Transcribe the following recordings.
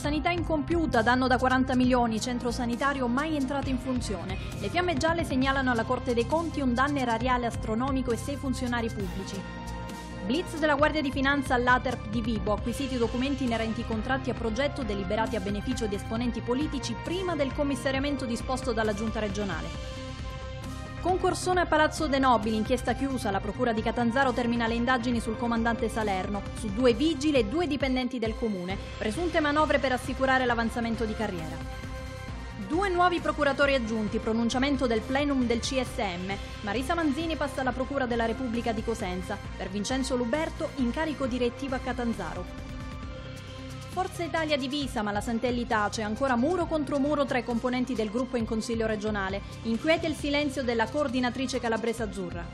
Sanità incompiuta, danno da 40 milioni, centro sanitario mai entrato in funzione. Le fiamme gialle segnalano alla Corte dei Conti un danno erariale astronomico e sei funzionari pubblici. Blitz della Guardia di Finanza all'Aterp di Vibo, acquisiti documenti inerenti ai contratti a progetto deliberati a beneficio di esponenti politici prima del commissariamento disposto dalla Giunta regionale. Concorsone a Palazzo De Nobili, inchiesta chiusa, la Procura di Catanzaro termina le indagini sul comandante Salerno, su due vigili e due dipendenti del comune, presunte manovre per assicurare l'avanzamento di carriera. Due nuovi procuratori aggiunti, pronunciamento del plenum del CSM. Marisa Manzini passa alla Procura della Repubblica di Cosenza. Per Vincenzo Luberto, incarico direttivo a Catanzaro. Forza Italia divisa, ma la Santelli tace, ancora muro contro muro tra i componenti del gruppo in Consiglio regionale. Inquieta il silenzio della coordinatrice calabrese azzurra.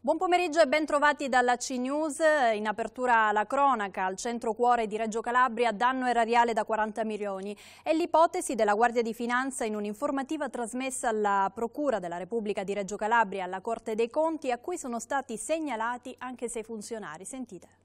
Buon pomeriggio e ben trovati dalla C-News. In apertura la cronaca, al centro cuore di Reggio Calabria, danno erariale da 40 milioni. È l'ipotesi della Guardia di Finanza in un'informativa trasmessa alla Procura della Repubblica di Reggio Calabria alla Corte dei Conti, a cui sono stati segnalati anche sei funzionari. Sentite.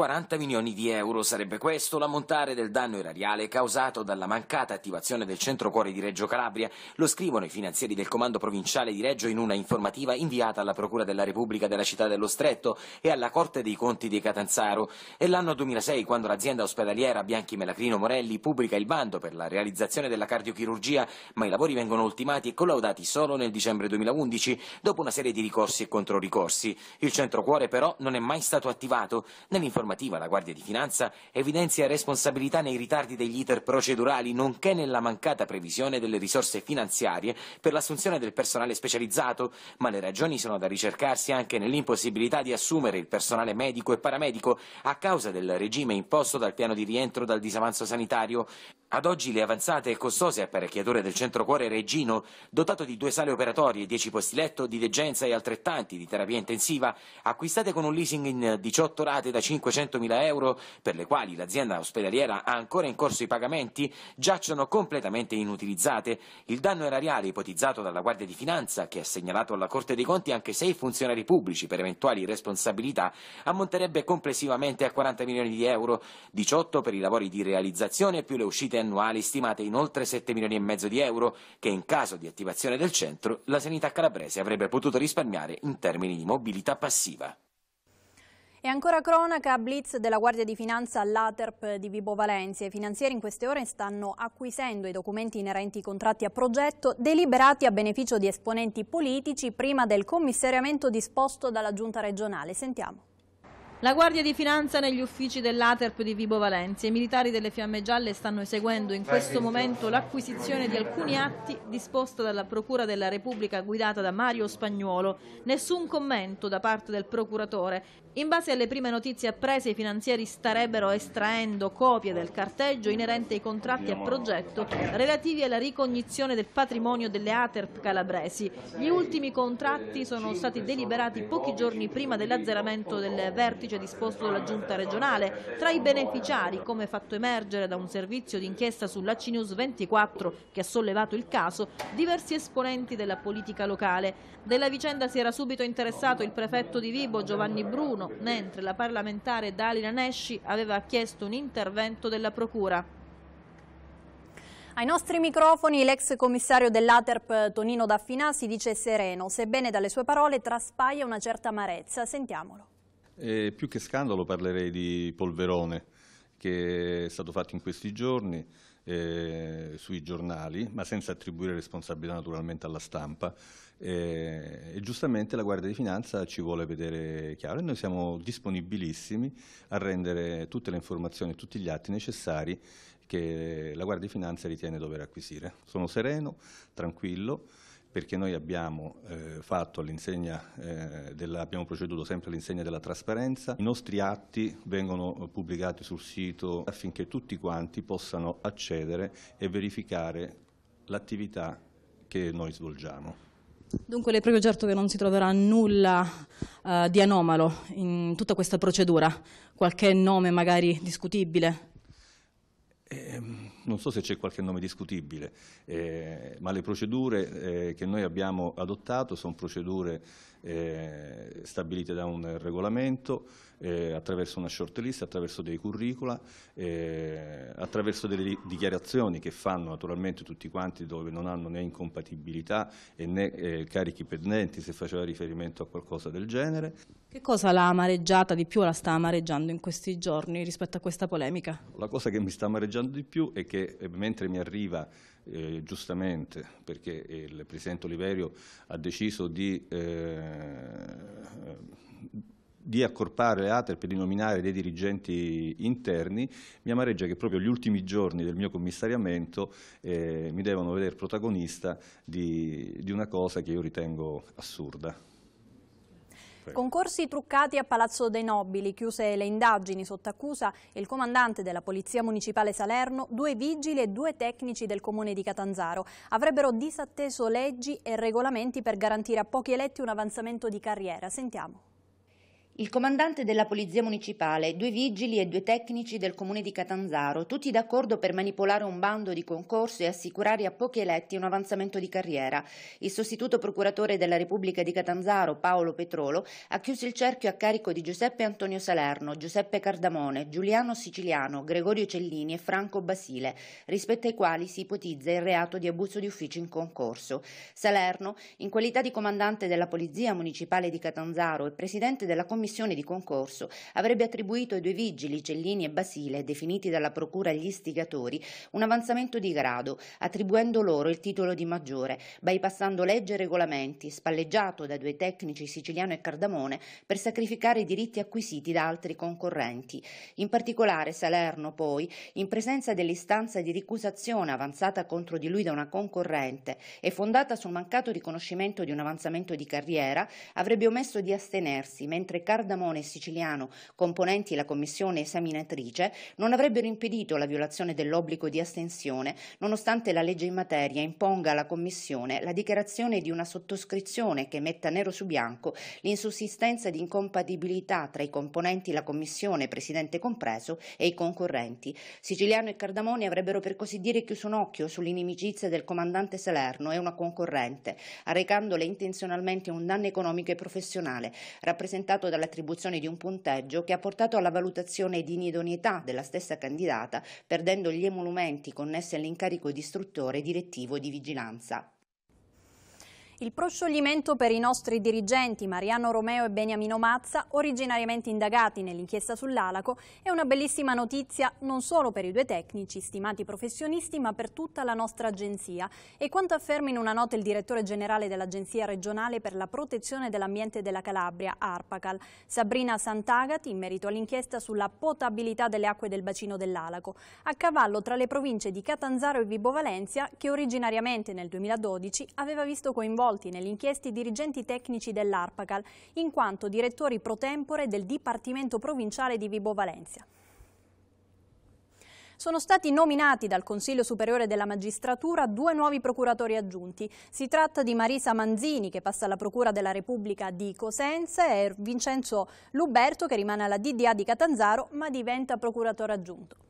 40 milioni di euro sarebbe questo l'ammontare del danno erariale causato dalla mancata attivazione del centro cuore di Reggio Calabria, lo scrivono i finanzieri del comando provinciale di Reggio in una informativa inviata alla Procura della Repubblica della città dello Stretto e alla Corte dei Conti di Catanzaro. È l'anno 2006 quando l'azienda ospedaliera Bianchi Melacrino Morelli pubblica il bando per la realizzazione della cardiochirurgia, ma i lavori vengono ultimati e collaudati solo nel dicembre 2011, dopo una serie di ricorsi e controricorsi. Il centro cuore però non è mai stato attivato. Nell'informativa informativa la Guardia di Finanza evidenzia responsabilità nei ritardi degli iter procedurali nonché nella mancata previsione delle risorse finanziarie per l'assunzione del personale specializzato, ma le ragioni sono da ricercarsi anche nell'impossibilità di assumere il personale medico e paramedico a causa del regime imposto dal piano di rientro dal disavanzo sanitario. Ad oggi le avanzate e costose apparecchiature del centro cuore Regino, dotato di due sale operatorie, 10 posti letto di degenza e altrettanti di terapia intensiva, acquistate con un leasing in 18 rate da 5 500.000 euro, per le quali l'azienda ospedaliera ha ancora in corso i pagamenti, giacciono completamente inutilizzate. Il danno erariale ipotizzato dalla Guardia di Finanza, che ha segnalato alla Corte dei Conti anche sei funzionari pubblici per eventuali responsabilità, ammonterebbe complessivamente a 40 milioni di euro, 18 per i lavori di realizzazione più le uscite annuali stimate in oltre 7 milioni e mezzo di euro, che in caso di attivazione del centro la sanità calabrese avrebbe potuto risparmiare in termini di mobilità passiva. E ancora cronaca, blitz della Guardia di Finanza all'Aterp di Vibo Valencia. I finanzieri in queste ore stanno acquisendo i documenti inerenti ai contratti a progetto deliberati a beneficio di esponenti politici prima del commissariamento disposto dalla Giunta regionale. Sentiamo. La Guardia di Finanza negli uffici dell'Aterp di Vibo Valencia. I militari delle Fiamme Gialle stanno eseguendo in questo momento l'acquisizione di alcuni atti disposta dalla Procura della Repubblica guidata da Mario Spagnuolo. Nessun commento da parte del procuratore. In base alle prime notizie apprese, i finanzieri starebbero estraendo copie del carteggio inerente ai contratti a progetto relativi alla ricognizione del patrimonio delle Aterp calabresi. Gli ultimi contratti sono stati deliberati pochi giorni prima dell'azzeramento del vertice disposto dalla Giunta regionale. Tra i beneficiari, come fatto emergere da un servizio d'inchiesta sulla CNews 24 che ha sollevato il caso, diversi esponenti della politica locale. Della vicenda si era subito interessato il prefetto di Vibo Giovanni Bruno mentre la parlamentare Dalila Nesci aveva chiesto un intervento della Procura. Ai nostri microfoni l'ex commissario dell'Aterp Tonino Daffina si dice sereno, sebbene dalle sue parole traspaia una certa amarezza. Sentiamolo. Eh, più che scandalo parlerei di polverone che è stato fatto in questi giorni eh, sui giornali, ma senza attribuire responsabilità naturalmente alla stampa. Eh, e giustamente la Guardia di Finanza ci vuole vedere chiaro e noi siamo disponibilissimi a rendere tutte le informazioni, tutti gli atti necessari che la Guardia di Finanza ritiene dover acquisire. Sono sereno, tranquillo, perché noi abbiamo, eh, fatto eh, della, abbiamo proceduto sempre all'insegna della trasparenza. I nostri atti vengono pubblicati sul sito affinché tutti quanti possano accedere e verificare l'attività che noi svolgiamo. Dunque lei è proprio certo che non si troverà nulla uh, di anomalo in tutta questa procedura? Qualche nome magari discutibile? Eh, non so se c'è qualche nome discutibile, eh, ma le procedure eh, che noi abbiamo adottato sono procedure eh, stabilite da un regolamento, eh, attraverso una short list, attraverso dei curricula, eh, attraverso delle dichiarazioni che fanno naturalmente tutti quanti dove non hanno né incompatibilità né eh, carichi pendenti se faceva riferimento a qualcosa del genere. Che cosa l'ha amareggiata di più, la sta amareggiando in questi giorni rispetto a questa polemica? La cosa che mi sta amareggiando di più è che eh, mentre mi arriva eh, giustamente, perché il Presidente Oliverio ha deciso di eh, di accorpare le ATER per di nominare dei dirigenti interni, mi amareggia che proprio gli ultimi giorni del mio commissariamento eh, mi devono vedere protagonista di, di una cosa che io ritengo assurda. Concorsi truccati a Palazzo dei Nobili, chiuse le indagini sotto accusa il comandante della Polizia Municipale Salerno, due vigili e due tecnici del comune di Catanzaro. Avrebbero disatteso leggi e regolamenti per garantire a pochi eletti un avanzamento di carriera. Sentiamo. Il comandante della Polizia Municipale, due vigili e due tecnici del comune di Catanzaro, tutti d'accordo per manipolare un bando di concorso e assicurare a pochi eletti un avanzamento di carriera. Il sostituto procuratore della Repubblica di Catanzaro, Paolo Petrolo, ha chiuso il cerchio a carico di Giuseppe Antonio Salerno, Giuseppe Cardamone, Giuliano Siciliano, Gregorio Cellini e Franco Basile, rispetto ai quali si ipotizza il reato di abuso di ufficio in concorso. Salerno, in qualità di comandante della Polizia Municipale di Catanzaro e presidente della Commissione commissione di concorso avrebbe attribuito ai due vigili, Cellini e Basile, definiti dalla procura gli istigatori, un avanzamento di grado, attribuendo loro il titolo di maggiore, bypassando legge e regolamenti, spalleggiato da due tecnici siciliano e Cardamone per sacrificare i diritti acquisiti da altri concorrenti. In particolare Salerno, poi, in presenza dell'istanza di ricusazione avanzata contro di lui da una concorrente e fondata sul mancato riconoscimento di un avanzamento di carriera, avrebbe omesso di astenersi, mentre Cardamone e Siciliano, componenti la commissione esaminatrice, non avrebbero impedito la violazione dell'obbligo di astensione, nonostante la legge in materia imponga alla commissione la dichiarazione di una sottoscrizione che metta nero su bianco l'insussistenza di incompatibilità tra i componenti la commissione, presidente compreso, e i concorrenti. Siciliano e Cardamone avrebbero per così dire chiuso un occhio sull'inimicizia del comandante Salerno e una concorrente, arrecandole intenzionalmente un danno economico e professionale, rappresentato dalla dall'attribuzione di un punteggio che ha portato alla valutazione di inidoneità della stessa candidata, perdendo gli emolumenti connessi all'incarico di istruttore e direttivo di vigilanza. Il proscioglimento per i nostri dirigenti Mariano Romeo e Beniamino Mazza, originariamente indagati nell'inchiesta sull'Alaco, è una bellissima notizia non solo per i due tecnici, stimati professionisti, ma per tutta la nostra agenzia. E quanto afferma in una nota il direttore generale dell'Agenzia regionale per la protezione dell'ambiente della Calabria, Arpacal, Sabrina Sant'Agati, in merito all'inchiesta sulla potabilità delle acque del bacino dell'Alaco, a cavallo tra le province di Catanzaro e Vibo Valencia, che originariamente nel 2012 aveva visto coinvolto coinvolti nelle inchieste i dirigenti tecnici dell'Arpacal, in quanto direttori pro tempore del Dipartimento Provinciale di Vibo Valencia sono stati nominati dal Consiglio Superiore della Magistratura due nuovi procuratori aggiunti. Si tratta di Marisa Manzini, che passa alla Procura della Repubblica di Cosenza, e Vincenzo Luberto, che rimane alla DDA di Catanzaro, ma diventa procuratore aggiunto.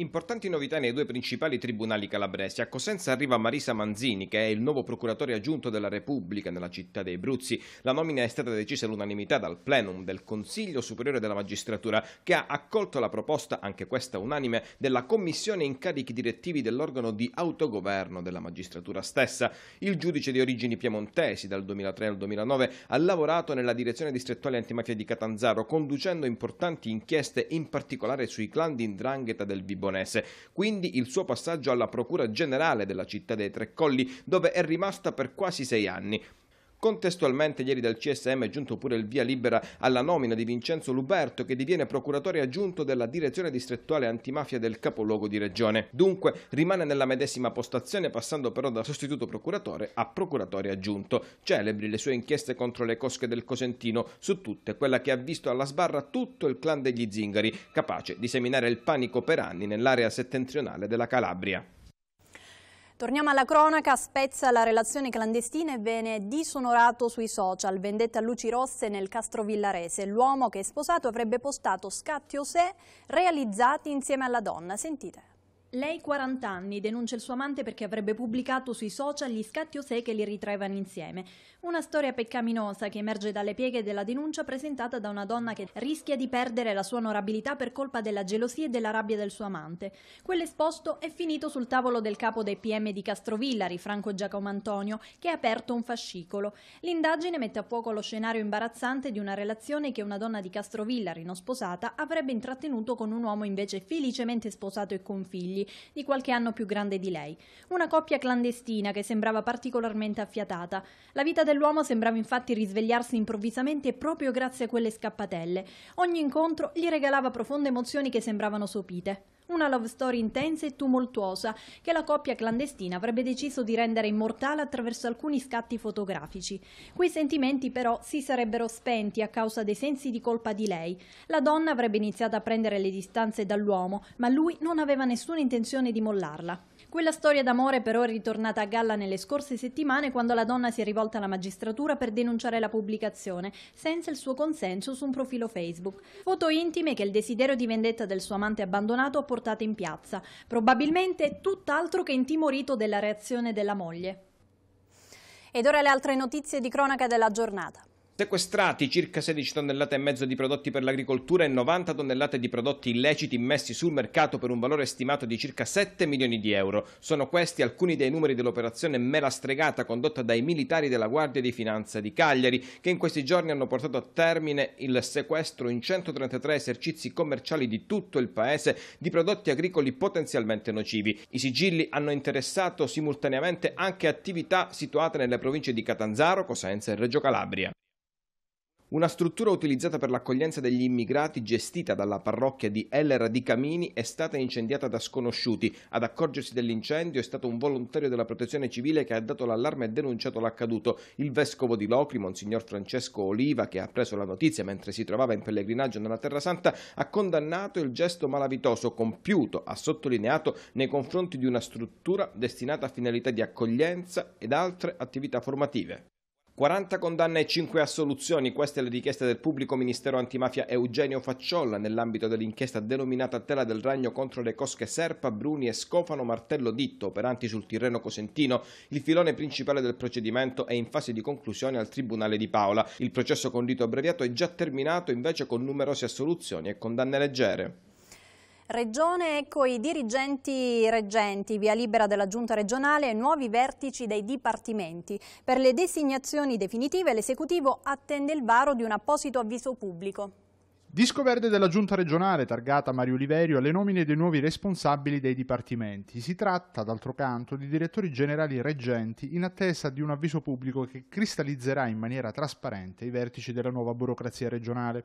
Importanti novità nei due principali tribunali calabresi. A Cosenza arriva Marisa Manzini, che è il nuovo procuratore aggiunto della Repubblica nella città dei Bruzzi. La nomina è stata decisa all'unanimità dal plenum del Consiglio Superiore della Magistratura, che ha accolto la proposta, anche questa unanime, della Commissione incarichi direttivi dell'organo di autogoverno della magistratura stessa. Il giudice di origini piemontesi, dal 2003 al 2009, ha lavorato nella direzione distrettuale antimafia di Catanzaro, conducendo importanti inchieste, in particolare sui clan di Indrangheta del Vibo Narbonese. Quindi il suo passaggio alla Procura Generale della città dei Tre Colli, dove è rimasta per quasi sei anni. Contestualmente ieri dal CSM è giunto pure il via libera alla nomina di Vincenzo Luberto che diviene procuratore aggiunto della direzione distrettuale antimafia del capoluogo di regione. Dunque rimane nella medesima postazione passando però da sostituto procuratore a procuratore aggiunto. Celebri le sue inchieste contro le cosche del Cosentino, su tutte quella che ha visto alla sbarra tutto il clan degli zingari, capace di seminare il panico per anni nell'area settentrionale della Calabria. Torniamo alla cronaca, spezza la relazione clandestina e viene disonorato sui social, vendetta a luci rosse nel Castro Villarese. L'uomo che è sposato avrebbe postato scatti o sé realizzati insieme alla donna. Sentite. Lei 40 anni, denuncia il suo amante perché avrebbe pubblicato sui social gli scatti osè che li ritraevano insieme. Una storia peccaminosa che emerge dalle pieghe della denuncia presentata da una donna che rischia di perdere la sua onorabilità per colpa della gelosia e della rabbia del suo amante. Quell'esposto è finito sul tavolo del capo dei PM di Castrovillari, Franco Giacomo Antonio, che ha aperto un fascicolo. L'indagine mette a fuoco lo scenario imbarazzante di una relazione che una donna di Castrovillari non sposata avrebbe intrattenuto con un uomo invece felicemente sposato e con figli figli, di qualche anno più grande di lei. Una coppia clandestina che sembrava particolarmente affiatata. La vita dell'uomo sembrava infatti risvegliarsi improvvisamente proprio grazie a quelle scappatelle. Ogni incontro gli regalava profonde emozioni che sembravano sopite una love story intensa e tumultuosa che la coppia clandestina avrebbe deciso di rendere immortale attraverso alcuni scatti fotografici. Quei sentimenti però si sarebbero spenti a causa dei sensi di colpa di lei. La donna avrebbe iniziato a prendere le distanze dall'uomo, ma lui non aveva nessuna intenzione di mollarla. Quella storia d'amore però è ritornata a galla nelle scorse settimane quando la donna si è rivolta alla magistratura per denunciare la pubblicazione, senza il suo consenso, su un profilo Facebook. Foto intime che il desiderio di vendetta del suo amante abbandonato ha portato in piazza, probabilmente tutt'altro che intimorito della reazione della moglie. Ed ora le altre notizie di cronaca della giornata. Sequestrati circa 16 tonnellate e mezzo di prodotti per l'agricoltura e 90 tonnellate di prodotti illeciti immessi sul mercato per un valore stimato di circa 7 milioni di euro. Sono questi alcuni dei numeri dell'operazione Mela Stregata condotta dai militari della Guardia di Finanza di Cagliari, che in questi giorni hanno portato a termine il sequestro in 133 esercizi commerciali di tutto il paese di prodotti agricoli potenzialmente nocivi. I sigilli hanno interessato simultaneamente anche attività situate nelle province di Catanzaro, Cosenza e Reggio Calabria. Una struttura utilizzata per l'accoglienza degli immigrati gestita dalla parrocchia di Ellera di Camini è stata incendiata da sconosciuti. Ad accorgersi dell'incendio è stato un volontario della protezione civile che ha dato l'allarme e denunciato l'accaduto. Il vescovo di Locri, Monsignor Francesco Oliva, che ha preso la notizia mentre si trovava in pellegrinaggio nella Terra Santa, ha condannato il gesto malavitoso compiuto, ha sottolineato, nei confronti di una struttura destinata a finalità di accoglienza ed altre attività formative. 40 condanne e 5 assoluzioni, queste le richieste del pubblico ministero antimafia Eugenio Facciolla nell'ambito dell'inchiesta denominata Tela del Ragno contro le cosche Serpa, Bruni e Scofano Martello Ditto, operanti sul Tirreno Cosentino. Il filone principale del procedimento è in fase di conclusione al Tribunale di Paola. Il processo con rito abbreviato è già terminato invece con numerose assoluzioni e condanne leggere. Regione, ecco i dirigenti reggenti, via libera della giunta regionale e nuovi vertici dei dipartimenti. Per le designazioni definitive l'esecutivo attende il varo di un apposito avviso pubblico. Disco verde della giunta regionale, targata Mario Oliverio, alle nomine dei nuovi responsabili dei dipartimenti. Si tratta, d'altro canto, di direttori generali reggenti in attesa di un avviso pubblico che cristallizzerà in maniera trasparente i vertici della nuova burocrazia regionale.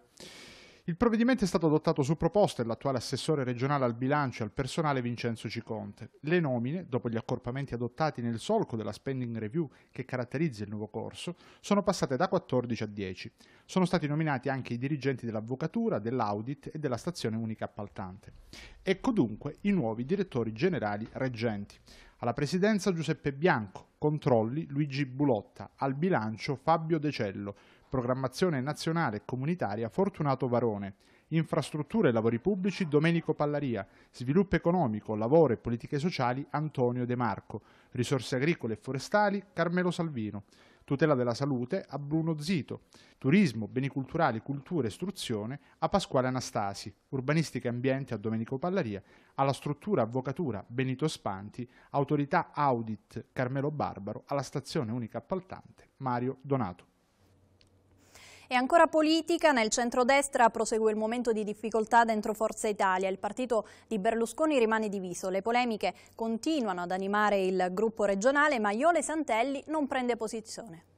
Il provvedimento è stato adottato su proposta dell'attuale assessore regionale al bilancio e al personale Vincenzo Ciconte. Le nomine, dopo gli accorpamenti adottati nel solco della spending review che caratterizza il nuovo corso, sono passate da 14 a 10. Sono stati nominati anche i dirigenti dell'avvocatura, dell'audit e della stazione unica appaltante. Ecco dunque i nuovi direttori generali reggenti. Alla presidenza Giuseppe Bianco, controlli Luigi Bulotta, al bilancio Fabio Decello, programmazione nazionale e comunitaria Fortunato Varone, infrastrutture e lavori pubblici Domenico Pallaria, sviluppo economico, lavoro e politiche sociali Antonio De Marco, risorse agricole e forestali Carmelo Salvino, tutela della salute a Bruno Zito, turismo, beni culturali, cultura e istruzione a Pasquale Anastasi, urbanistica e ambiente a Domenico Pallaria, alla struttura avvocatura Benito Spanti, autorità audit Carmelo Barbaro, alla stazione unica appaltante Mario Donato. E ancora politica, nel centrodestra prosegue il momento di difficoltà dentro Forza Italia. Il partito di Berlusconi rimane diviso. Le polemiche continuano ad animare il gruppo regionale, ma Iole Santelli non prende posizione.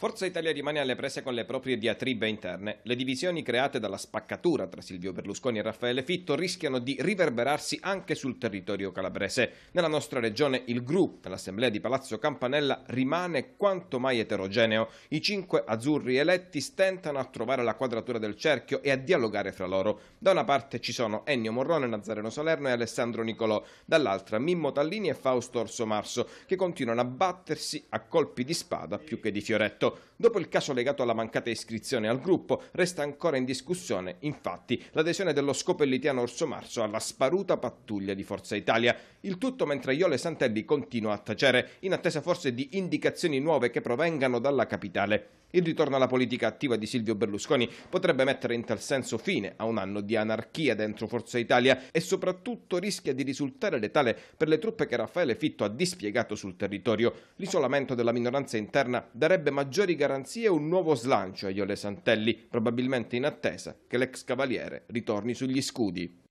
Forza Italia rimane alle prese con le proprie diatribe interne. Le divisioni create dalla spaccatura tra Silvio Berlusconi e Raffaele Fitto rischiano di riverberarsi anche sul territorio calabrese. Nella nostra regione il gruppo nell'assemblea di Palazzo Campanella rimane quanto mai eterogeneo. I cinque azzurri eletti stentano a trovare la quadratura del cerchio e a dialogare fra loro. Da una parte ci sono Ennio Morrone, Nazareno Salerno e Alessandro Nicolò, dall'altra Mimmo Tallini e Fausto Orso Marso, che continuano a battersi a colpi di spada più che di fioretto. Dopo il caso legato alla mancata iscrizione al gruppo, resta ancora in discussione, infatti, l'adesione dello scopellitiano Orso Marso alla sparuta pattuglia di Forza Italia. Il tutto mentre Iole Santelli continua a tacere, in attesa forse di indicazioni nuove che provengano dalla capitale. Il ritorno alla politica attiva di Silvio Berlusconi potrebbe mettere in tal senso fine a un anno di anarchia dentro Forza Italia e soprattutto rischia di risultare letale per le truppe che Raffaele Fitto ha dispiegato sul territorio. L'isolamento della minoranza interna darebbe maggiori garanzie e un nuovo slancio a Iole Santelli, probabilmente in attesa che l'ex cavaliere ritorni sugli scudi.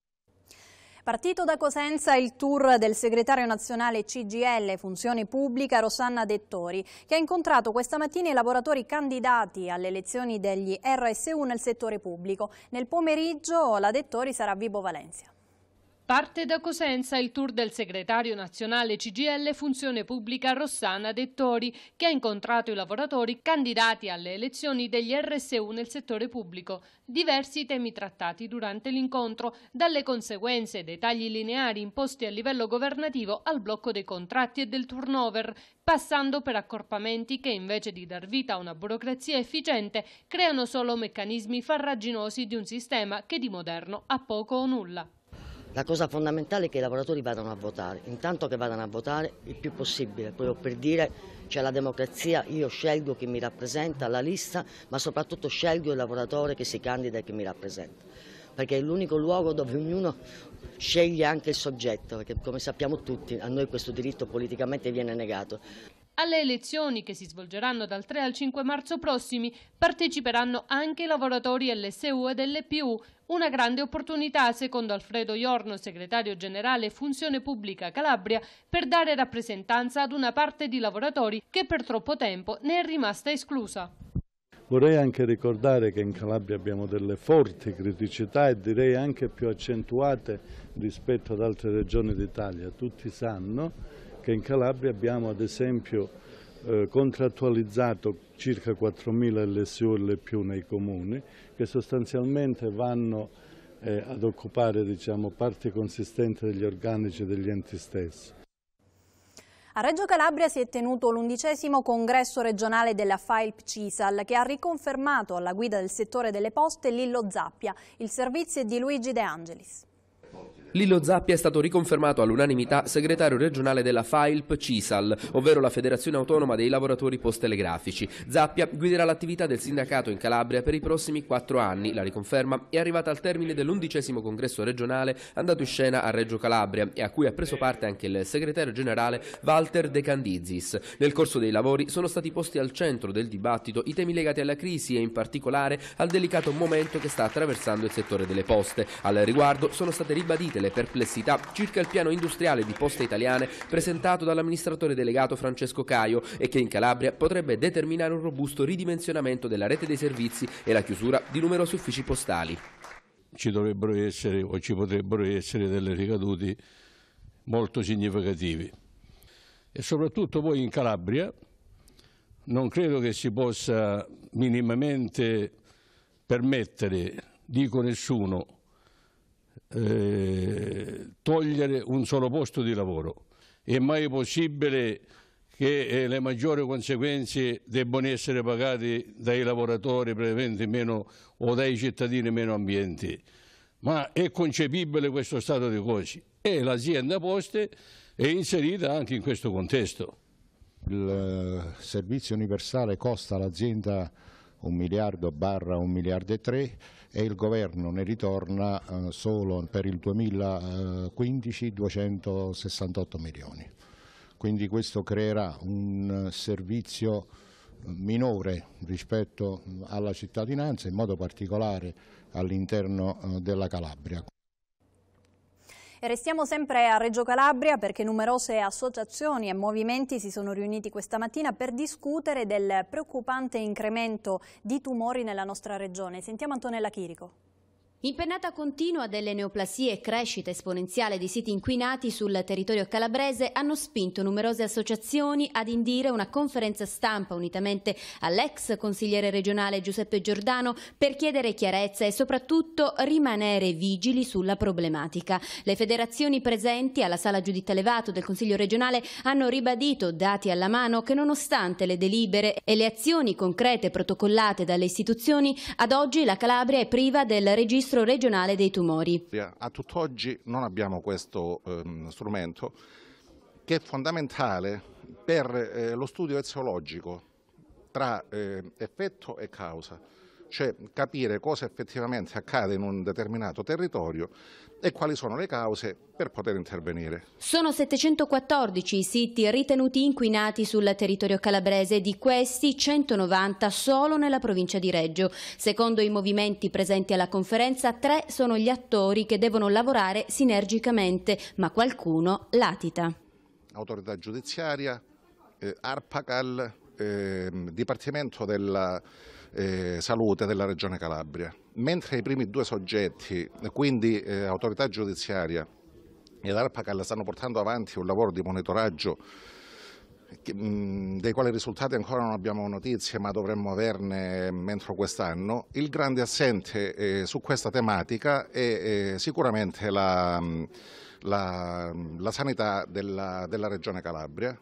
Partito da Cosenza il tour del segretario nazionale CGL Funzione Pubblica Rosanna Dettori, che ha incontrato questa mattina i lavoratori candidati alle elezioni degli RSU nel settore pubblico. Nel pomeriggio la Dettori sarà a Vibo Valencia. Parte da Cosenza il tour del segretario nazionale CGL Funzione Pubblica Rossana Dettori, che ha incontrato i lavoratori candidati alle elezioni degli RSU nel settore pubblico. Diversi temi trattati durante l'incontro, dalle conseguenze dei tagli lineari imposti a livello governativo al blocco dei contratti e del turnover, passando per accorpamenti che invece di dar vita a una burocrazia efficiente creano solo meccanismi farraginosi di un sistema che di moderno ha poco o nulla. La cosa fondamentale è che i lavoratori vadano a votare, intanto che vadano a votare il più possibile, proprio per dire c'è la democrazia, io scelgo chi mi rappresenta, la lista, ma soprattutto scelgo il lavoratore che si candida e che mi rappresenta, perché è l'unico luogo dove ognuno sceglie anche il soggetto, perché come sappiamo tutti a noi questo diritto politicamente viene negato. Alle elezioni che si svolgeranno dal 3 al 5 marzo prossimi parteciperanno anche i lavoratori LSU ed LPU, una grande opportunità, secondo Alfredo Iorno, segretario generale Funzione Pubblica Calabria, per dare rappresentanza ad una parte di lavoratori che per troppo tempo ne è rimasta esclusa. Vorrei anche ricordare che in Calabria abbiamo delle forti criticità e direi anche più accentuate rispetto ad altre regioni d'Italia. Tutti sanno che in Calabria abbiamo ad esempio eh, contrattualizzato circa 4.000 LSU e più nei comuni che sostanzialmente vanno eh, ad occupare diciamo, parte consistente degli organici degli enti stessi. A Reggio Calabria si è tenuto l'undicesimo congresso regionale della FAILP CISAL che ha riconfermato alla guida del settore delle poste Lillo Zappia. Il servizio è di Luigi De Angelis. Lillo Zappia è stato riconfermato all'unanimità segretario regionale della FAILP CISAL, ovvero la Federazione Autonoma dei Lavoratori Posttelegrafici. Zappia guiderà l'attività del sindacato in Calabria per i prossimi quattro anni. La riconferma è arrivata al termine dell'undicesimo congresso regionale andato in scena a Reggio Calabria e a cui ha preso parte anche il segretario generale Walter De Candizis. Nel corso dei lavori sono stati posti al centro del dibattito i temi legati alla crisi e in particolare al delicato momento che sta attraversando il settore delle poste. Al riguardo sono state ribadite le perplessità circa il piano industriale di poste italiane presentato dall'amministratore delegato Francesco Caio e che in Calabria potrebbe determinare un robusto ridimensionamento della rete dei servizi e la chiusura di numerosi uffici postali. Ci dovrebbero essere o ci potrebbero essere delle ricadute molto significativi e soprattutto poi in Calabria non credo che si possa minimamente permettere, dico nessuno, eh, togliere un solo posto di lavoro. È mai possibile che eh, le maggiori conseguenze debbano essere pagate dai lavoratori meno, o dai cittadini meno ambienti. Ma è concepibile questo stato di cose e l'azienda Poste è inserita anche in questo contesto. Il eh, servizio universale costa all'azienda un miliardo barra un miliardo e tre e il governo ne ritorna eh, solo per il 2015 268 milioni. Quindi questo creerà un servizio minore rispetto alla cittadinanza, in modo particolare all'interno eh, della Calabria. E restiamo sempre a Reggio Calabria perché numerose associazioni e movimenti si sono riuniti questa mattina per discutere del preoccupante incremento di tumori nella nostra regione. Sentiamo Antonella Chirico. Impennata continua delle neoplasie e crescita esponenziale di siti inquinati sul territorio calabrese hanno spinto numerose associazioni ad indire una conferenza stampa unitamente all'ex consigliere regionale Giuseppe Giordano per chiedere chiarezza e soprattutto rimanere vigili sulla problematica. Le federazioni presenti alla sala giuditta elevato del Consiglio regionale hanno ribadito, dati alla mano, che nonostante le delibere e le azioni concrete protocollate dalle istituzioni, ad oggi la Calabria è priva del registro registro regionale dei tumori. A tutt'oggi non abbiamo questo ehm, strumento che è fondamentale per eh, lo studio eziologico tra eh, effetto e causa cioè capire cosa effettivamente accade in un determinato territorio e quali sono le cause per poter intervenire. Sono 714 i siti ritenuti inquinati sul territorio calabrese, di questi 190 solo nella provincia di Reggio. Secondo i movimenti presenti alla conferenza, tre sono gli attori che devono lavorare sinergicamente, ma qualcuno latita. Autorità giudiziaria, eh, Arpacal, eh, Dipartimento della eh, salute della Regione Calabria, mentre i primi due soggetti, quindi eh, autorità giudiziaria ed Arpacal, stanno portando avanti un lavoro di monitoraggio che, mh, dei quali risultati ancora non abbiamo notizie ma dovremmo averne entro quest'anno, il grande assente eh, su questa tematica è eh, sicuramente la, la, la sanità della, della Regione Calabria.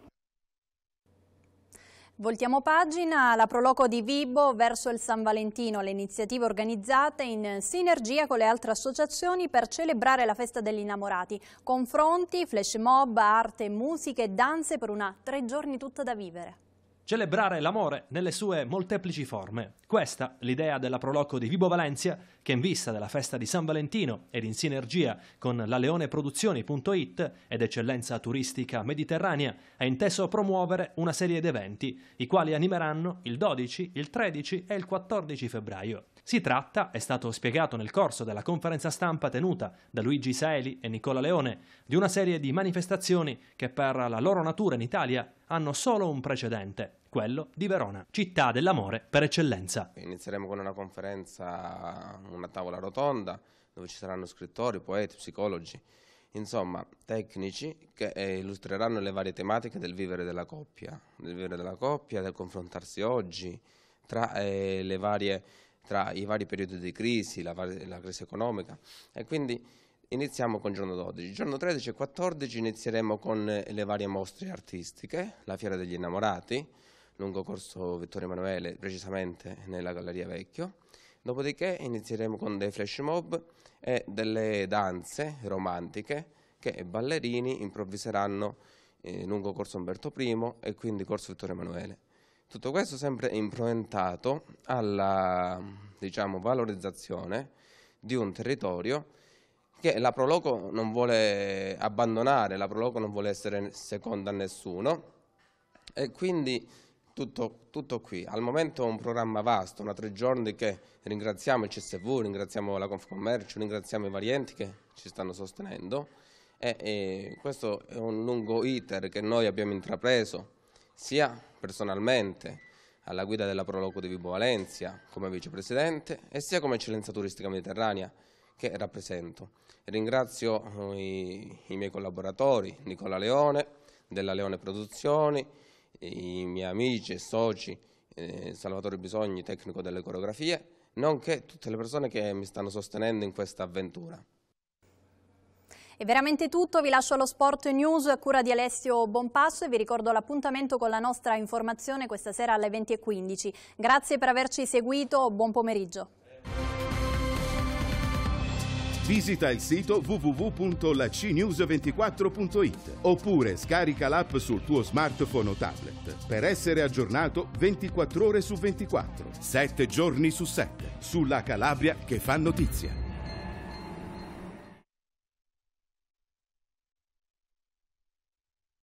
Voltiamo pagina, la proloco di Vibo verso il San Valentino, le iniziative organizzate in sinergia con le altre associazioni per celebrare la festa degli innamorati. Confronti, flash mob, arte, musiche e danze per una tre giorni tutta da vivere. Celebrare l'amore nelle sue molteplici forme. Questa l'idea della Proloco di Vibo Valencia, che in vista della festa di San Valentino ed in sinergia con la Leoneproduzioni.it ed Eccellenza Turistica Mediterranea ha inteso promuovere una serie di eventi, i quali animeranno il 12, il 13 e il 14 febbraio. Si tratta, è stato spiegato nel corso della conferenza stampa tenuta da Luigi Saeli e Nicola Leone, di una serie di manifestazioni che per la loro natura in Italia hanno solo un precedente, quello di Verona, città dell'amore per eccellenza. Inizieremo con una conferenza, una tavola rotonda, dove ci saranno scrittori, poeti, psicologi, insomma tecnici che eh, illustreranno le varie tematiche del vivere della coppia, del vivere della coppia, del confrontarsi oggi tra eh, le varie tra i vari periodi di crisi, la, la crisi economica e quindi iniziamo con il giorno 12. Il giorno 13 e 14 inizieremo con le varie mostre artistiche, la Fiera degli Innamorati, lungo corso Vittorio Emanuele, precisamente nella Galleria Vecchio. Dopodiché inizieremo con dei flash mob e delle danze romantiche che ballerini improvviseranno eh, lungo corso Umberto I e quindi corso Vittorio Emanuele. Tutto questo sempre improntato alla diciamo, valorizzazione di un territorio che la Proloco non vuole abbandonare, la Proloco non vuole essere seconda a nessuno e quindi tutto, tutto, qui. Al momento è un programma vasto, una tre giorni che ringraziamo il CSV, ringraziamo la Confcommercio, ringraziamo i varienti che ci stanno sostenendo e, e questo è un lungo iter che noi abbiamo intrapreso sia personalmente alla guida della Proloco di Vibo Valencia come vicepresidente e sia come eccellenza turistica mediterranea che rappresento. Ringrazio i, i miei collaboratori, Nicola Leone della Leone Produzioni, i miei amici e soci, eh, Salvatore Bisogni, tecnico delle coreografie, nonché tutte le persone che mi stanno sostenendo in questa avventura. È veramente tutto, vi lascio allo Sport News a cura di Alessio Bonpasso e vi ricordo l'appuntamento con la nostra informazione questa sera alle 20.15. Grazie per averci seguito, buon pomeriggio. Visita il sito www.lacnews24.it oppure scarica l'app sul tuo smartphone o tablet per essere aggiornato 24 ore su 24, 7 giorni su 7, sulla Calabria che fa notizia.